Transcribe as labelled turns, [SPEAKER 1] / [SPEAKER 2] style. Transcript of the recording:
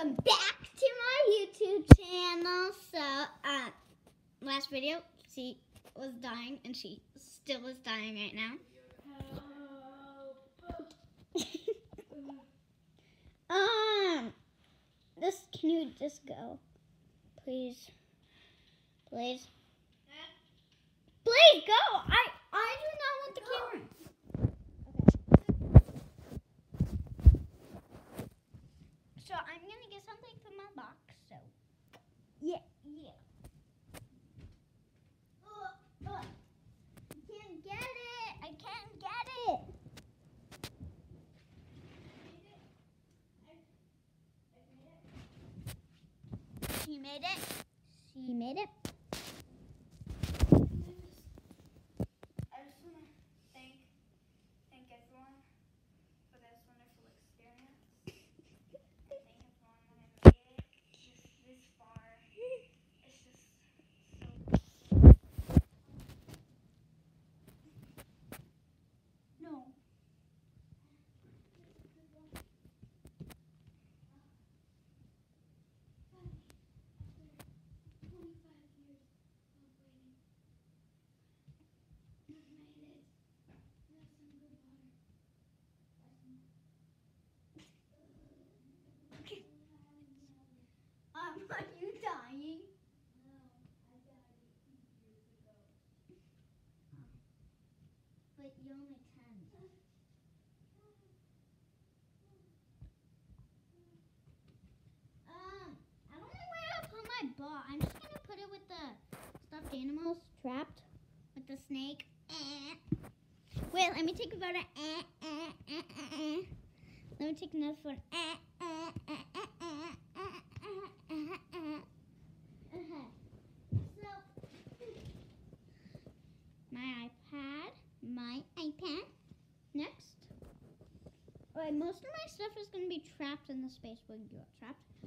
[SPEAKER 1] welcome back to my YouTube channel. So, uh, last video, she was dying, and she still is dying right now. um, this can you just go, please, please, please go. I So I'm gonna get something from my box. So yeah, yeah. Oh, oh, ugh, ugh. Can't get it. I can't get it. She made it. She made it.
[SPEAKER 2] I just want to thank thank everyone for this wonderful experience. And thank everyone when I made it just this far. It's just so
[SPEAKER 1] No. Um, are you dying? You're only 10. Um, I don't know where to put my ball. I'm just gonna put it with the stuffed animals trapped with the snake. Eh. Wait, let me take a photo. Eh, eh. Let me take another photo. Most of my stuff is going to be trapped in the space where you got trapped.